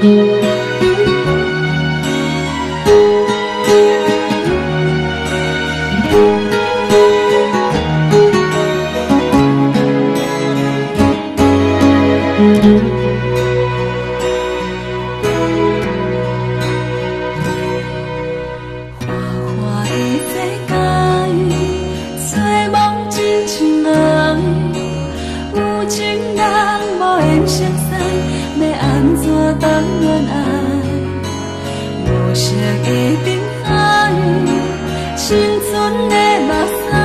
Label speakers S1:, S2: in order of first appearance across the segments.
S1: 花花的世界，做梦真像梦，有情人无缘相。怎冻恋爱，无声的等待，青春的目屎。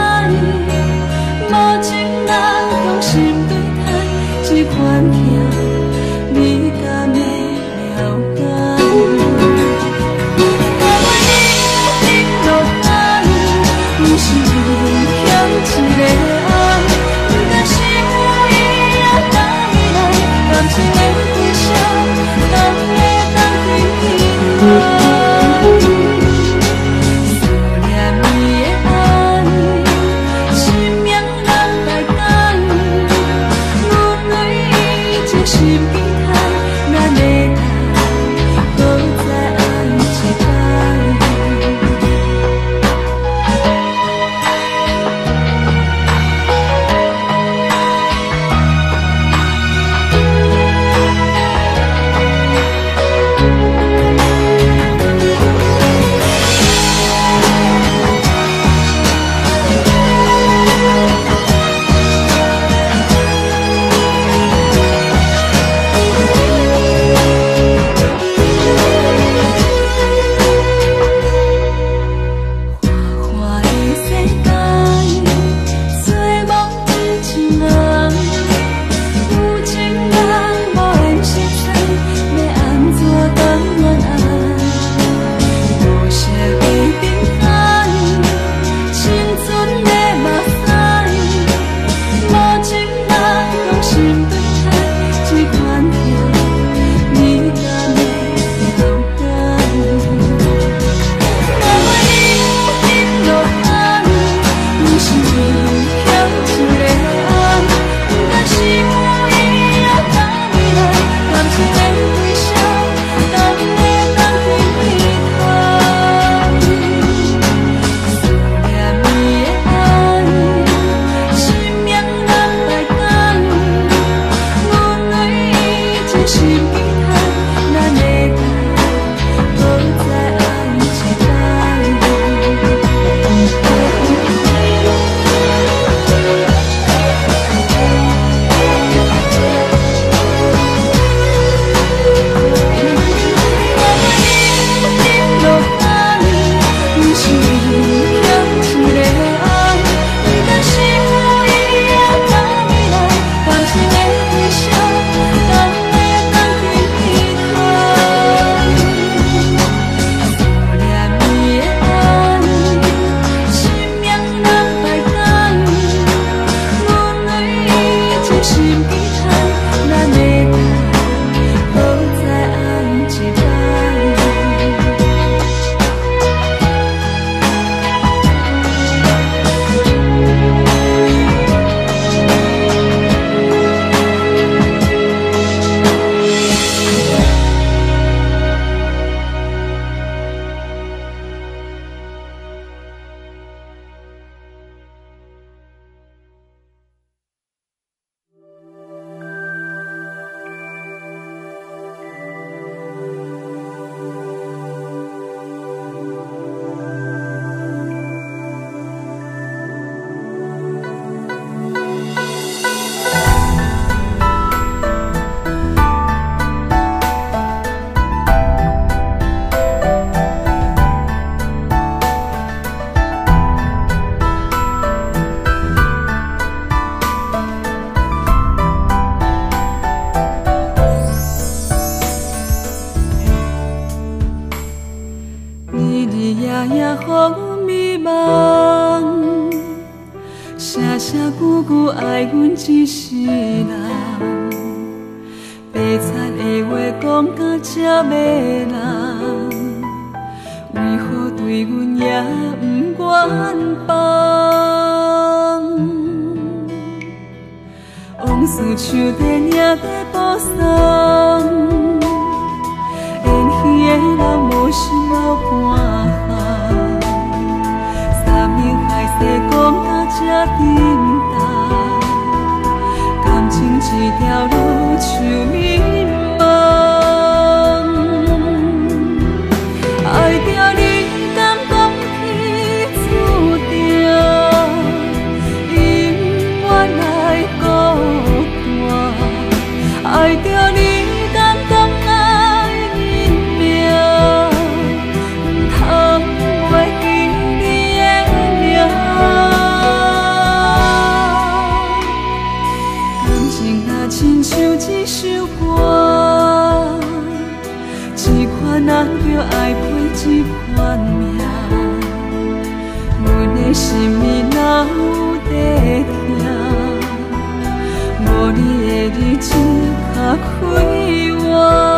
S1: 夜夜予阮迷惘，声声句句爱阮一世人，悲惨的话讲到这迷人，为何对阮也不愿放？往事像电影在播送，演戏的人无心老伴。才明白，感情这条路像迷爱过这款命，阮的心里若有在痛，无你的日子较快活。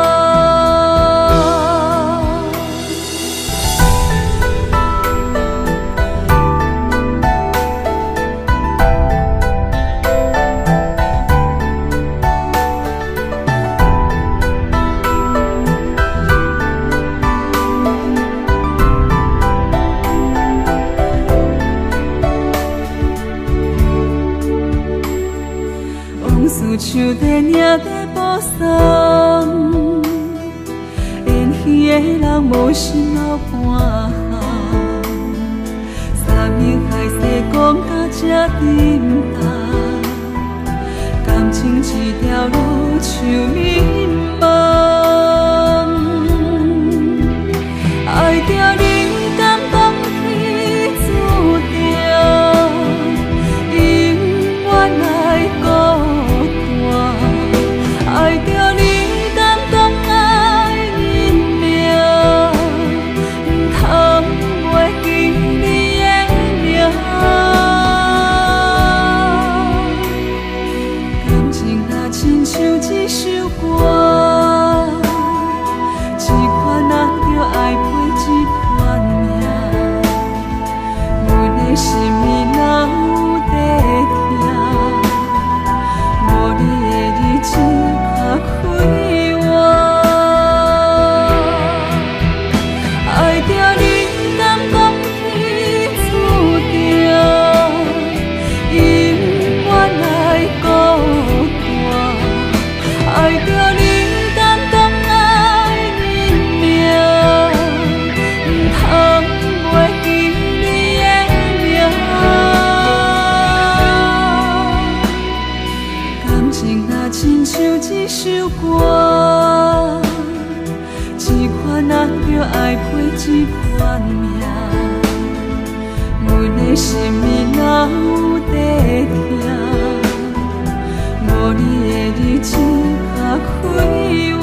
S1: áo sớm Đến khi xin nó qua Xa miếng khai sẽ con ta cha tim Cảm chính chỉ theo đô chiều im bao 心里若有得痛无你的日子怕会